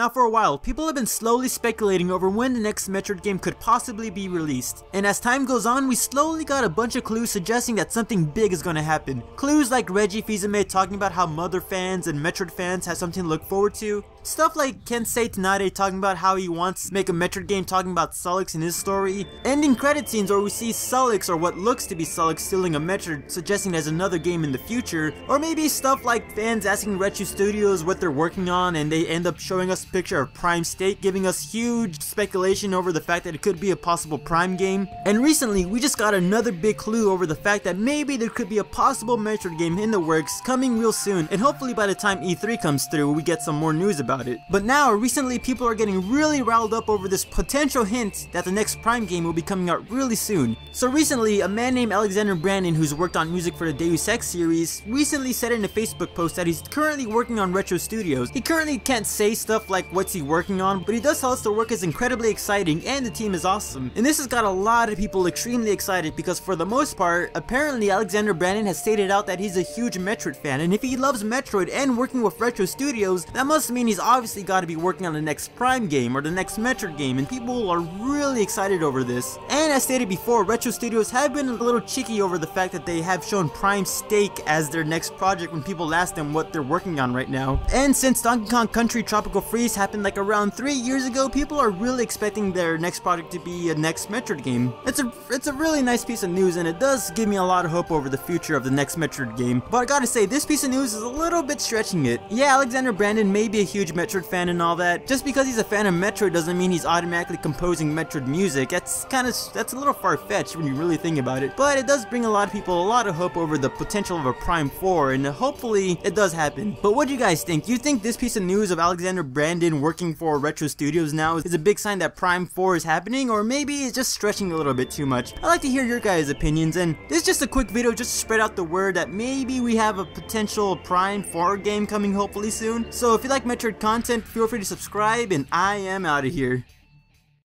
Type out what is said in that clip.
Now for a while, people have been slowly speculating over when the next Metroid game could possibly be released. And as time goes on, we slowly got a bunch of clues suggesting that something big is gonna happen. Clues like Reggie Fils-Aimé talking about how Mother fans and Metroid fans have something to look forward to. Stuff like Kensuke Tanabe talking about how he wants to make a Metroid game talking about Sylux in his story. Ending credit scenes where we see Sylux or what looks to be Sylux stealing a Metroid suggesting there's another game in the future. Or maybe stuff like fans asking Retro Studios what they're working on and they end up showing us a picture of Prime State giving us huge speculation over the fact that it could be a possible Prime game. And recently we just got another big clue over the fact that maybe there could be a possible Metroid game in the works coming real soon and hopefully by the time E3 comes through we get some more news about about it. But now, recently people are getting really riled up over this potential hint that the next Prime game will be coming out really soon. So recently, a man named Alexander Brandon who's worked on music for the Deus Ex series recently said in a Facebook post that he's currently working on Retro Studios. He currently can't say stuff like what's he working on, but he does tell us the work is incredibly exciting and the team is awesome. And this has got a lot of people extremely excited because for the most part, apparently Alexander Brandon has stated out that he's a huge Metroid fan and if he loves Metroid and working with Retro Studios, that must mean he's obviously got to be working on the next Prime game or the next Metroid game and people are really excited over this. And as stated before, Retro Studios have been a little cheeky over the fact that they have shown Prime Steak as their next project when people ask them what they're working on right now. And since Donkey Kong Country Tropical Freeze happened like around 3 years ago, people are really expecting their next project to be a next Metroid game. It's a, it's a really nice piece of news and it does give me a lot of hope over the future of the next Metroid game. But I gotta say, this piece of news is a little bit stretching it. Yeah, Alexander Brandon may be a huge Metroid fan and all that. Just because he's a fan of Metroid doesn't mean he's automatically composing Metroid music. That's kind of, that's a little far-fetched when you really think about it. But it does bring a lot of people a lot of hope over the potential of a Prime 4 and hopefully it does happen. But what do you guys think? Do you think this piece of news of Alexander Brandon working for Retro Studios now is a big sign that Prime 4 is happening or maybe it's just stretching a little bit too much? I'd like to hear your guys' opinions and this is just a quick video just to spread out the word that maybe we have a potential Prime 4 game coming hopefully soon. So if you like Metroid content, feel free to subscribe, and I am out of here.